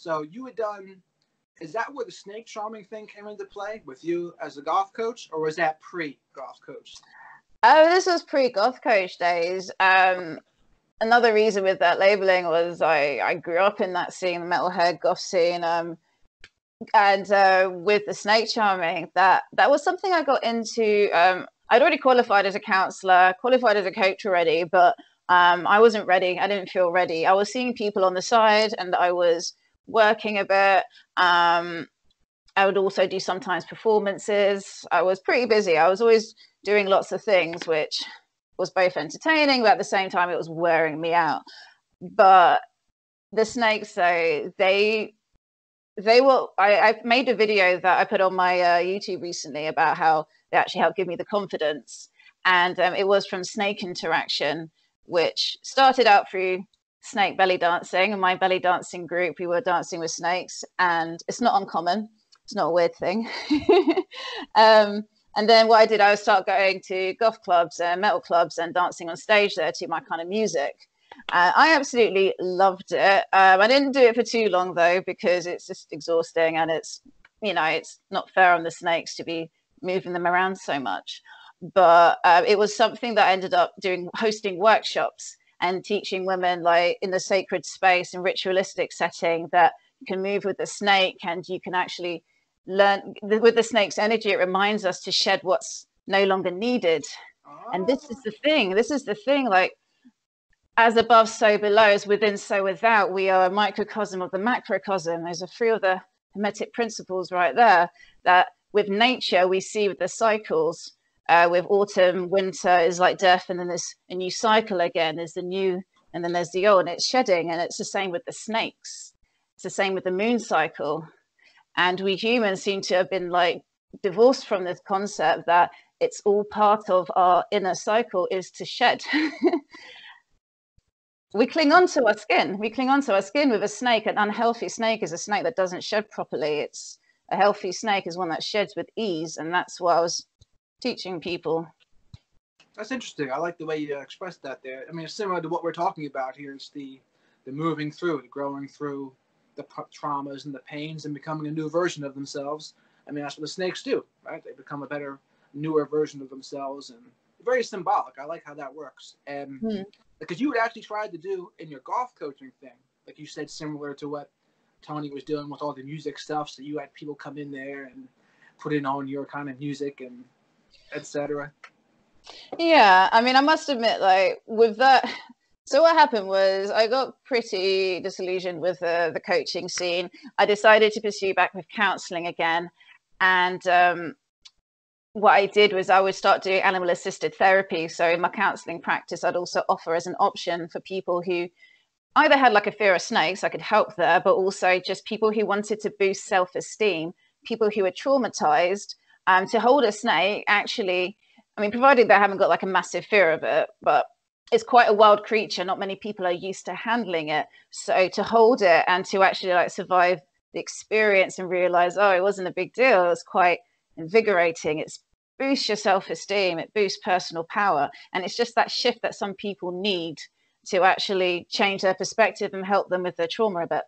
So you had done. Is that where the snake charming thing came into play with you as a goth coach, or was that pre goth coach? Oh, this was pre goth coach days. Um, another reason with that labeling was I, I grew up in that scene, the metalhead goth scene. Um, and uh, with the snake charming, that that was something I got into. Um, I'd already qualified as a counselor, qualified as a coach already, but um, I wasn't ready. I didn't feel ready. I was seeing people on the side, and I was working a bit. Um, I would also do sometimes performances. I was pretty busy. I was always doing lots of things, which was both entertaining, but at the same time, it was wearing me out. But the snakes, though, they they were. I, I made a video that I put on my uh, YouTube recently about how they actually helped give me the confidence, and um, it was from snake interaction, which started out through snake belly dancing and my belly dancing group we were dancing with snakes and it's not uncommon it's not a weird thing um, and then what I did, I would start going to goth clubs and metal clubs and dancing on stage there to my kind of music. Uh, I absolutely loved it. Um, I didn't do it for too long though because it's just exhausting and it's you know it's not fair on the snakes to be moving them around so much. But uh, it was something that I ended up doing hosting workshops and teaching women like in the sacred space and ritualistic setting that you can move with the snake and you can actually learn with the snake's energy it reminds us to shed what's no longer needed. Oh. and this is the thing this is the thing like as above so below as within so without. We are a microcosm of the macrocosm. There's a three of the hermetic principles right there that with nature we see with the cycles uh, with autumn winter is like death and then there's a new cycle again there's the new and then there's the old and it's shedding and it's the same with the snakes it's the same with the moon cycle and we humans seem to have been like divorced from this concept that it's all part of our inner cycle is to shed. we cling on to our skin. We cling on to our skin with a snake. An unhealthy snake is a snake that doesn't shed properly. It's a healthy snake is one that sheds with ease. And that's what I was teaching people. That's interesting. I like the way you expressed that there. I mean, it's similar to what we're talking about here. It's the the moving through, the growing through, the traumas and the pains and becoming a new version of themselves. I mean, that's what the snakes do, right? They become a better, newer version of themselves and very symbolic. I like how that works. And mm. because you had actually tried to do in your goth coaching thing, like you said, similar to what Tony was doing with all the music stuff. So you had people come in there and put in on your kind of music and etc. Yeah, I mean, I must admit, like with that, so what happened was I got pretty disillusioned with the, the coaching scene. I decided to pursue back with counseling again. And um, what I did was I would start doing animal assisted therapy. So in my counseling practice, I'd also offer as an option for people who either had like a fear of snakes, I could help there, but also just people who wanted to boost self esteem, people who were traumatized um, to hold a snake actually. I mean, provided they haven't got like a massive fear of it, but it's quite a wild creature. Not many people are used to handling it. So to hold it and to actually like survive the experience and realize, oh, it wasn't a big deal. It was quite invigorating. It's boosts your self-esteem. It boosts personal power. And it's just that shift that some people need to actually change their perspective and help them with their trauma a bit.